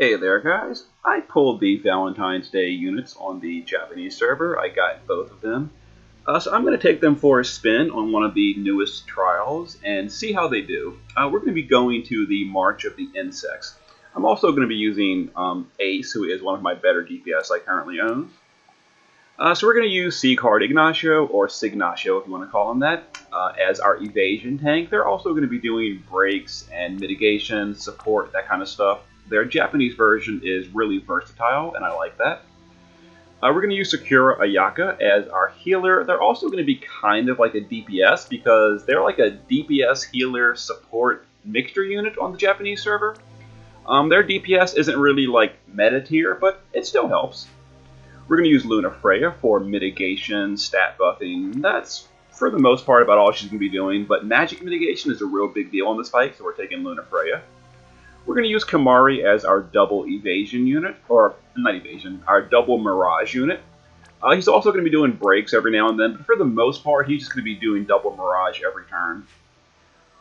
Hey there guys, I pulled the Valentine's Day units on the Japanese server, I got both of them. Uh, so I'm going to take them for a spin on one of the newest trials and see how they do. Uh, we're going to be going to the March of the Insects. I'm also going to be using um, Ace, who is one of my better DPS I currently own. Uh, so we're going to use Sieghard Ignacio, or Siegnacio if you want to call him that, uh, as our evasion tank. They're also going to be doing breaks and mitigation, support, that kind of stuff. Their Japanese version is really versatile, and I like that. Uh, we're going to use Sakura Ayaka as our healer. They're also going to be kind of like a DPS because they're like a DPS healer support mixture unit on the Japanese server. Um, their DPS isn't really like meta tier, but it still helps. We're going to use Lunafreya for mitigation, stat buffing. That's, for the most part, about all she's going to be doing, but magic mitigation is a real big deal on this fight, so we're taking Lunafreya. We're going to use Kimahri as our double evasion unit, or not evasion, our double mirage unit. Uh, he's also going to be doing breaks every now and then, but for the most part, he's just going to be doing double mirage every turn.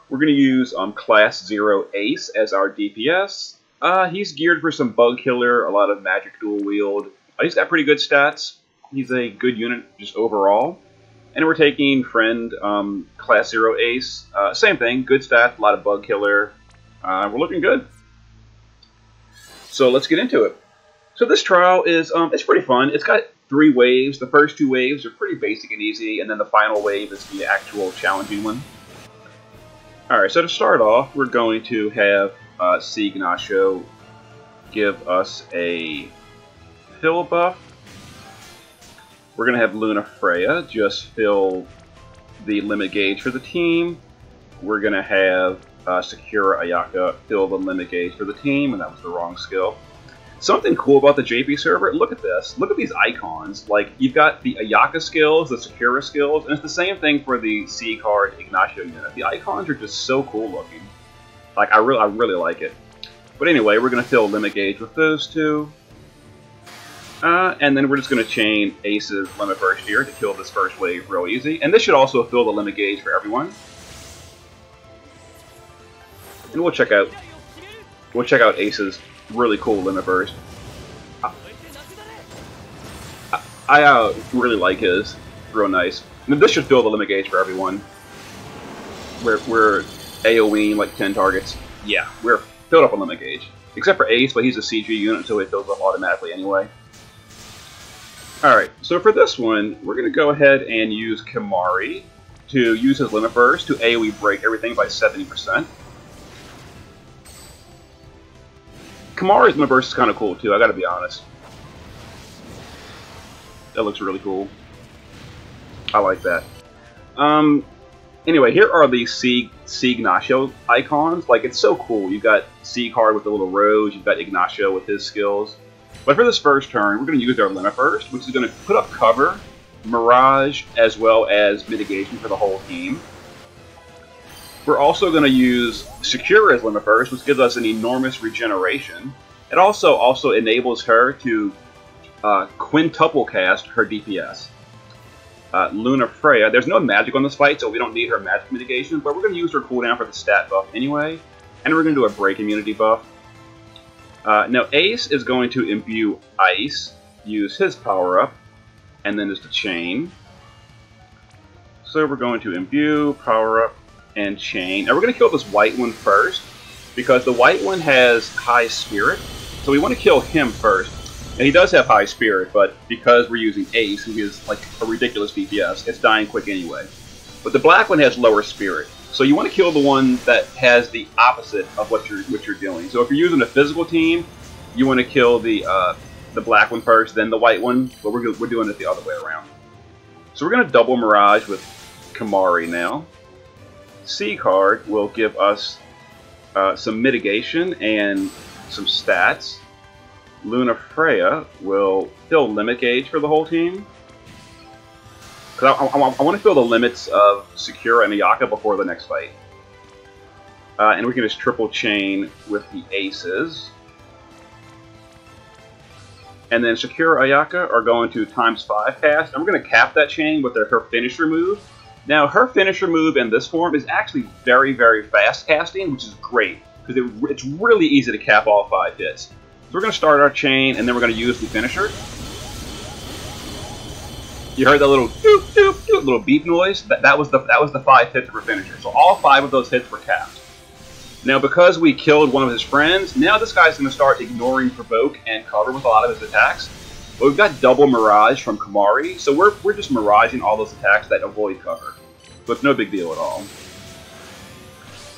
We're going to use um, Class 0 Ace as our DPS. Uh, he's geared for some bug killer, a lot of magic dual wield, uh, he's got pretty good stats. He's a good unit just overall. And we're taking Friend um, Class 0 Ace. Uh, same thing, good stats, a lot of bug killer. Uh, we're looking good. So let's get into it. So this trial is um, it's pretty fun. It's got three waves. The first two waves are pretty basic and easy, and then the final wave is the actual challenging one. Alright, so to start off, we're going to have uh, C. Give us a fill buff. We're going to have Lunafreya just fill the limit gauge for the team. We're going to have uh, Ayaka fill the limit gauge for the team, and that was the wrong skill. Something cool about the JP server, look at this. Look at these icons. Like, you've got the Ayaka skills, the Sakura skills, and it's the same thing for the Sieghard Ignacio unit. The icons are just so cool looking. Like, I really, I really like it. But anyway, we're going to fill limit gauge with those two. Uh, and then we're just going to chain Ace's limit burst here to kill this first wave real easy. And this should also fill the limit gauge for everyone. And we'll check out we'll check out Ace's really cool limit burst. I, I uh, really like his. Real nice. And this should fill the limit gauge for everyone. We're, we're AoEing like 10 targets. Yeah, we're filled up on limit gauge. Except for Ace, but he's a CG unit, so it fills up automatically anyway. Alright, so for this one, we're going to go ahead and use Kimahri to use his Limit Burst to AoE break everything by 70%. Kimahri's Limit Burst is kind of cool too, I gotta be honest. That looks really cool. I like that. Um, anyway, here are the C, C Ignacio icons. Like, it's so cool. You've got Sieghard with the little rose, you've got Ignacio with his skills. But for this first turn, we're going to use our limit first, which is going to put up cover, mirage, as well as mitigation for the whole team. We're also going to use secure as burst, which gives us an enormous regeneration. It also also enables her to uh, quintuple cast her DPS. Uh, Lunafreya, there's no magic on this fight, so we don't need her magic mitigation, but we're going to use her cooldown for the stat buff anyway. And we're going to do a break immunity buff. Uh, now, Ace is going to imbue Ice, use his power up, and then just a chain. So we're going to imbue, power up, and chain. Now we're going to kill this white one first, because the white one has high spirit, so we want to kill him first. And he does have high spirit, but because we're using Ace, who is like a ridiculous DPS, it's dying quick anyway. But the black one has lower spirit, so you want to kill the one that has the opposite of what you're what you're doing. So if you're using a physical team, you want to kill the uh, the black one first, then the white one. But we're we're doing it the other way around. So we're going to double Mirage with Kimahri now. Sieghard will give us uh, some mitigation and some stats. Lunafreya will fill limit gauge for the whole team. Because I, I, I want to feel the limits of Sakura and Ayaka before the next fight. Uh, and we can just triple chain with the aces. And then Sakura Ayaka are going to times 5 cast. We're going to cap that chain with their, her finisher move. Now, her finisher move in this form is actually very, very fast casting, which is great. Because it, it's really easy to cap all 5 hits. So we're going to start our chain, and then we're going to use the finisher. You heard that little doop doop doop little beep noise? That, that was the that was the five hits of her finisher. So all five of those hits were capped. Now because we killed one of his friends, now this guy's going to start ignoring provoke and cover with a lot of his attacks. But we've got double mirage from Kimahri, so we're we're just miraging all those attacks that avoid cover. So it's no big deal at all.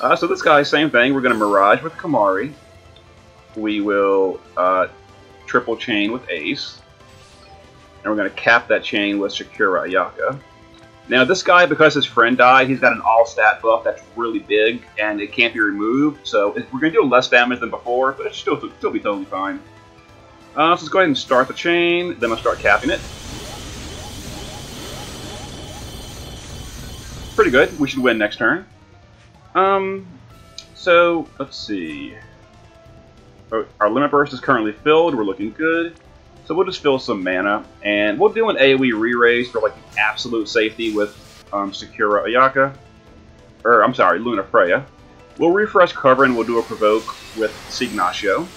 Uh, so this guy, same thing. We're going to mirage with Kimahri. We will uh, triple chain with Ace and we're going to cap that chain with Sakura Ayaka. Now this guy, because his friend died, he's got an all-stat buff that's really big, and it can't be removed, so we're going to do less damage than before, but it should still, still be totally fine. Uh, so let's go ahead and start the chain, then I'll start capping it. Pretty good. We should win next turn. Um, so, let's see. Our limit burst is currently filled. We're looking good. So we'll just fill some mana, and we'll do an AoE re-raise for like absolute safety with um, Sakura Ayaka. Or, I'm sorry, Lunafreya. We'll refresh cover and we'll do a provoke with Siegnacio.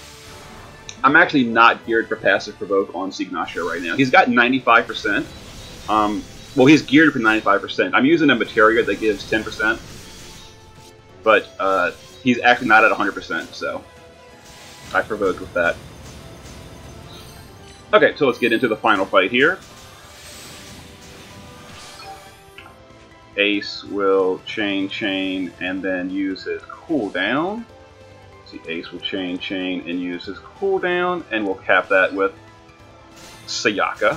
I'm actually not geared for passive provoke on Siegnacio right now. He's got 95%. Um, well, he's geared for 95%. I'm using a materia that gives 10%. But uh, he's actually not at 100%, so I provoke with that. Okay, so let's get into the final fight here. Ace will chain chain and then use his cooldown. See, Ace will chain chain and use his cooldown, and we'll cap that with Sayaka.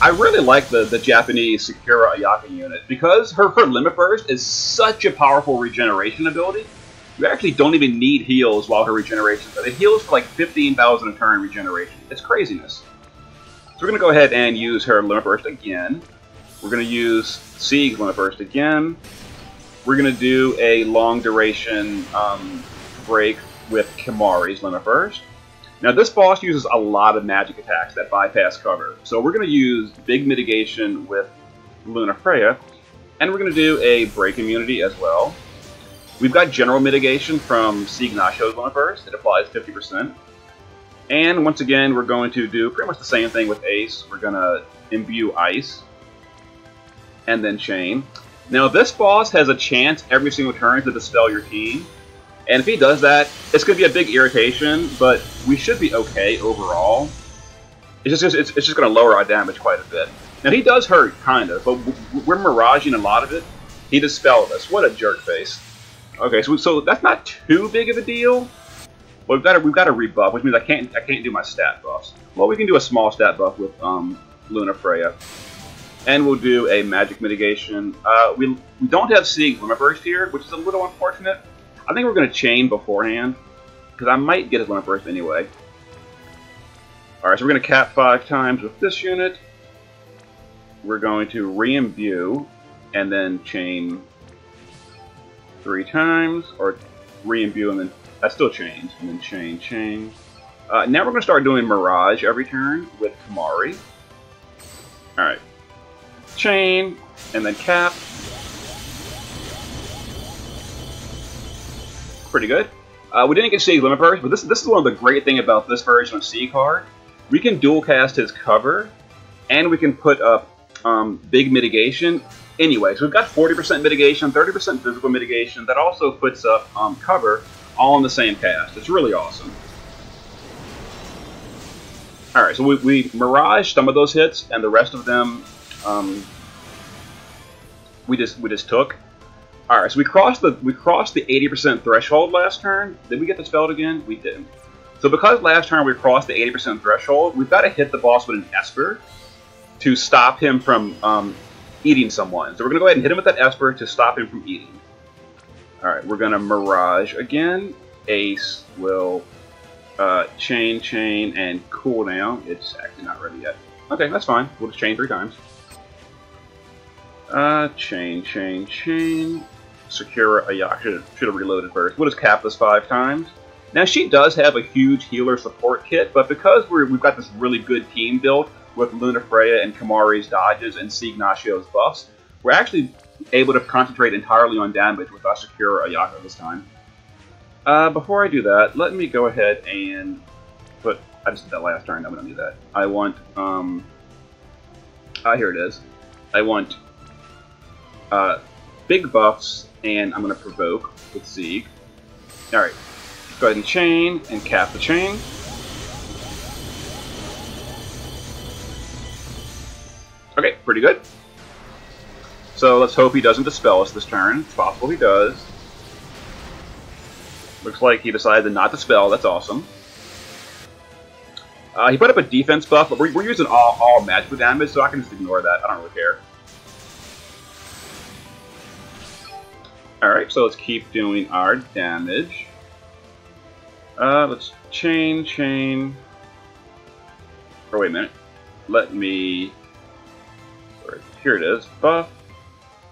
I really like the, the Japanese Sakura Ayaka unit because her, her limit burst is such a powerful regeneration ability you actually don't even need heals while her regeneration. but It heals for like 15,000 a turn regeneration. It's craziness. So we're going to go ahead and use her Limit Burst again. We're going to use Sieg's Limit Burst again. We're going to do a long duration um, break with Kimahri's Limit Burst. Now this boss uses a lot of magic attacks that bypass cover. So we're going to use Big Mitigation with Lunafreya, And we're going to do a break immunity as well. We've got general mitigation from Siegnacio's one first. It applies 50%. And once again, we're going to do pretty much the same thing with Ace. We're going to imbue Ice. And then Chain. Now, this boss has a chance every single turn to dispel your team. And if he does that, it's going to be a big irritation, but we should be okay overall. It's just, it's, it's just going to lower our damage quite a bit. Now, he does hurt, kind of, but we're miraging a lot of it. He dispelled us. What a jerk face. Okay, so so that's not too big of a deal. But we've got to we've got a rebuff, which means I can't I can't do my stat buffs. Well, we can do a small stat buff with um, Lunafreya, and we'll do a magic mitigation. Uh, we we don't have Sieg Limit Burst here, which is a little unfortunate. I think we're going to chain beforehand because I might get his Limit Burst anyway. All right, so we're going to cap five times with this unit. We're going to re-imbue and then chain three times, or re-imbue and then that still change, and then chain, chain. Uh, now we're going to start doing Mirage every turn with Kimahri. Alright. Chain, and then cap. Pretty good. Uh, we didn't get Sieg Limit Burst, but this, this is one of the great thing about this version of Sieghard. We can dual cast his cover, and we can put up um, big mitigation, Anyway, so we've got 40% mitigation, 30% physical mitigation. That also puts up um, cover all in the same cast. It's really awesome. All right, so we, we mirage some of those hits, and the rest of them um, we just we just took. All right, so we crossed the we crossed the 80% threshold last turn. Did we get the spelled again? We didn't. So because last turn we crossed the 80% threshold, we've got to hit the boss with an Esper to stop him from um, eating someone. So we're going to go ahead and hit him with that Esper to stop him from eating. Alright, we're going to Mirage again. Ace will uh, chain, chain, and cool down. It's actually not ready yet. Okay, that's fine. We'll just chain three times. Uh, chain, chain, chain. Sakura Ayaka should, have reloaded first. We'll just cap this five times. Now, she does have a huge healer support kit, but because we have got this really good team built, with Lunafreya and Kimahri's dodges and Siegnacio's buffs, we're actually able to concentrate entirely on damage with our Sakura Ayaka this time. Uh, before I do that, let me go ahead and put. I just did that last turn. I'm gonna do that. I want. Um. Ah, here it is. I want. Uh, big buffs, and I'm gonna provoke with Sieg. All right. Go ahead and chain and cap the chain. Okay, pretty good. So let's hope he doesn't dispel us this turn. It's possible he does. Looks like he decided to not to spell. That's awesome. Uh, he put up a defense buff, but we're, we're using all, all magical damage, so I can just ignore that. I don't really care. Alright, so let's keep doing our damage. Uh, let's chain, chain. Or wait a minute. Let me... Sorry, Here it is. Buff,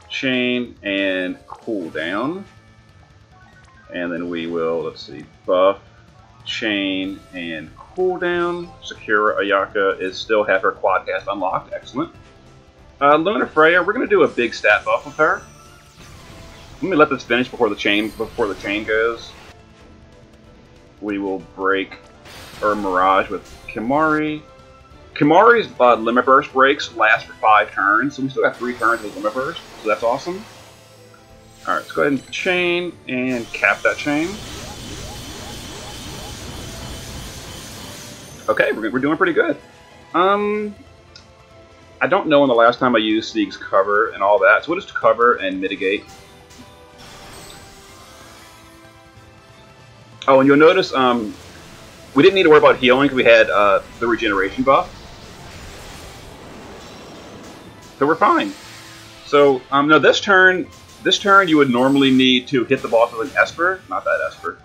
chain, and cooldown. And then we will, let's see, buff, chain, and cooldown. Sakura Ayaka is still have her quad cast unlocked. Excellent. Uh, Lunafreya, we're going to do a big stat buff with her. Let me let this finish before the chain before the chain goes. We will break Ur Mirage with Kimahri. Kimahri's uh, Limit Burst breaks last for five turns, so we still got three turns with Limit Burst, so that's awesome. Alright, let's go ahead and chain and cap that chain. Okay, we're, we're doing pretty good. Um, I don't know when the last time I used Sieg's cover and all that, so we'll just cover and mitigate. Oh, and you'll notice um, we didn't need to worry about healing because we had uh, the regeneration buff. So we're fine. So, um, no, this turn, this turn you would normally need to hit the boss with an Esper, not that Esper.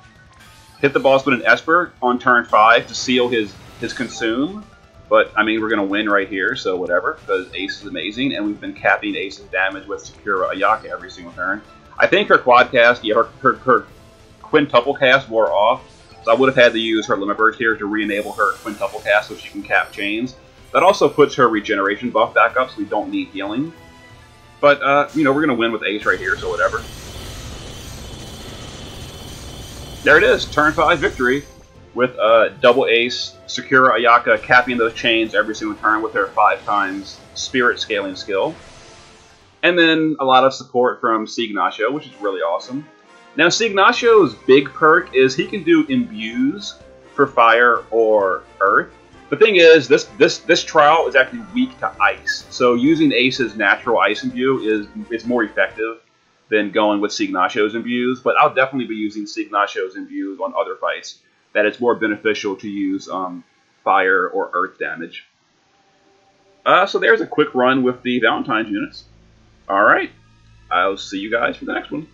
Hit the boss with an Esper on turn 5 to seal his, his consume. But, I mean, we're to win right here, so whatever, because Ace is amazing, and we've been capping Ace's damage with Sakura Ayaka every single turn. I think her quad cast, yeah, her, her, her quintuple cast wore off, so I would have had to use her Limit Burst here to re-enable her quintuple cast so she can cap chains. That also puts her regeneration buff back up, so we don't need healing. But, uh, you know, we're going to win with Ace right here, so whatever. There it is, turn 5 victory with uh, double Ace, Sakura Ayaka capping those chains every single turn with her 5 times Spirit scaling skill. And then a lot of support from Siegnacio, which is really awesome. Now, Siegnacio's big perk is he can do imbues for fire or earth. The thing is, this this this trial is actually weak to ice, so using Ace's natural ice imbue is is more effective than going with Siegnacio's imbues. But I'll definitely be using Siegnacio's imbues on other fights that it's more beneficial to use um, fire or earth damage. Uh, so there's a quick run with the Valentine's units. All right, I'll see you guys for the next one.